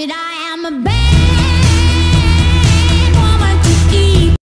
it, I am a baby.